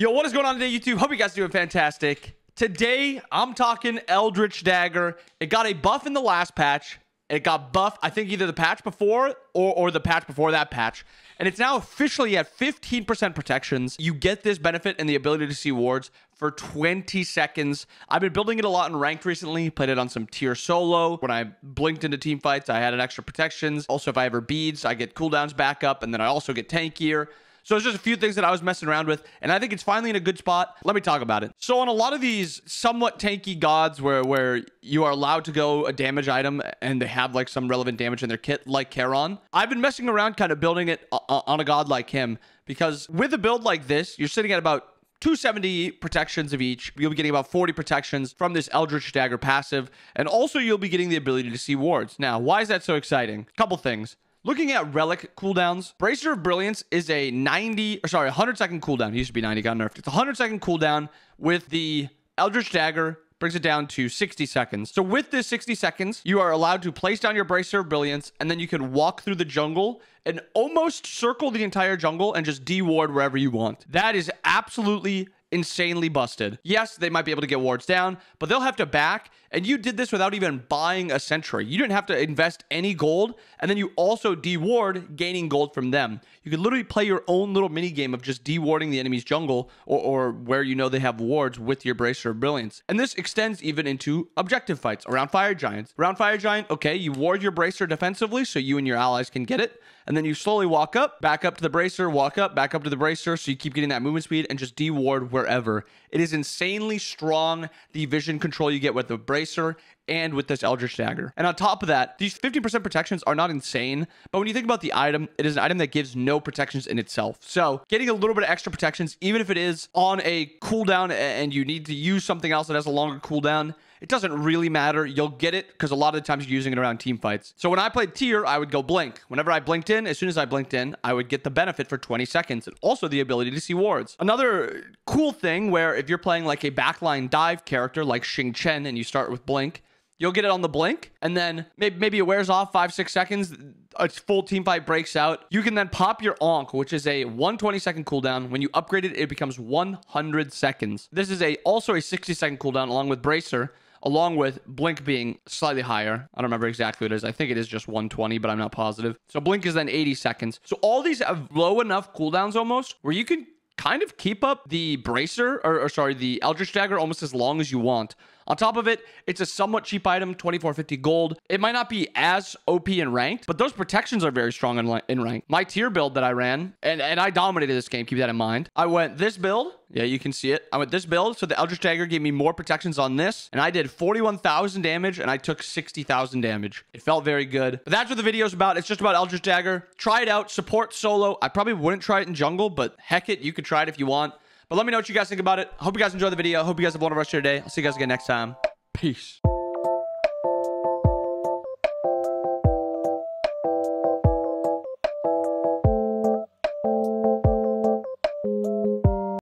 Yo, what is going on today, YouTube? Hope you guys are doing fantastic. Today, I'm talking Eldritch Dagger. It got a buff in the last patch. It got buffed, I think, either the patch before or, or the patch before that patch. And it's now officially at 15% protections. You get this benefit and the ability to see wards for 20 seconds. I've been building it a lot in ranked recently. Played it on some Tyr solo. When I blinked into team fights, I had an extra protections. Also, if I ever beads, I get cooldowns back up, and then I also get tankier. So it's just a few things that I was messing around with, and I think it's finally in a good spot. Let me talk about it. So on a lot of these somewhat tanky gods where, where you are allowed to go a damage item and they have like some relevant damage in their kit, like Charon, I've been messing around kind of building it on a god like him because with a build like this, you're sitting at about 270 protections of each. You'll be getting about 40 protections from this Eldritch Dagger passive, and also you'll be getting the ability to see wards. Now, why is that so exciting? A Couple things. Looking at relic cooldowns, Bracer of Brilliance is a 90, or sorry, 100 second cooldown. It used to be 90, got nerfed. It's a 100 second cooldown with the Eldritch Dagger, brings it down to 60 seconds. So with this 60 seconds, you are allowed to place down your Bracer of Brilliance, and then you can walk through the jungle and almost circle the entire jungle and just deward wherever you want. That is absolutely insanely busted. Yes, they might be able to get wards down, but they'll have to back. And you did this without even buying a sentry. You didn't have to invest any gold. And then you also deward gaining gold from them. You could literally play your own little mini game of just dewarding the enemy's jungle or, or where you know they have wards with your Bracer of Brilliance. And this extends even into objective fights around Fire Giants. Around Fire Giant, okay, you ward your Bracer defensively so you and your allies can get it. And then you slowly walk up, back up to the Bracer, walk up, back up to the Bracer so you keep getting that movement speed and just deward wherever. It is insanely strong, the vision control you get with the Bracer and with this Eldritch Dagger. And on top of that, these 50% protections are not insane, but when you think about the item, it is an item that gives no protections in itself. So getting a little bit of extra protections, even if it is on a cooldown and you need to use something else that has a longer cooldown, it doesn't really matter. You'll get it because a lot of the times you're using it around team fights. So when I played Tyr, I would go blink. Whenever I blinked in, as soon as I blinked in, I would get the benefit for 20 seconds and also the ability to see wards. Another cool thing where if you're playing like a backline dive character like Xing Chen and you start with blink, You'll get it on the blink, and then maybe, maybe it wears off five, six seconds. A full team fight breaks out. You can then pop your Onk, which is a 120 second cooldown. When you upgrade it, it becomes 100 seconds. This is a also a 60 second cooldown along with Bracer along with Blink being slightly higher. I don't remember exactly what it is. I think it is just 120, but I'm not positive. So Blink is then 80 seconds. So all these have low enough cooldowns almost where you can kind of keep up the Bracer, or, or sorry, the Eldritch Dagger almost as long as you want. On top of it, it's a somewhat cheap item, 2450 gold. It might not be as OP in ranked, but those protections are very strong in, in rank. My Tyr build that I ran, and, and I dominated this game, keep that in mind. I went this build. Yeah, you can see it. I went this build, so the Eldritch Dagger gave me more protections on this, and I did 41,000 damage, and I took 60,000 damage. It felt very good. But that's what the video is about. It's just about Eldritch Dagger. Try it out. Support solo. I probably wouldn't try it in jungle, but heck it, you could try it if you want. But let me know what you guys think about it. I hope you guys enjoyed the video. Hope you guys have a wonderful rest of your day. I'll see you guys again next time. Peace.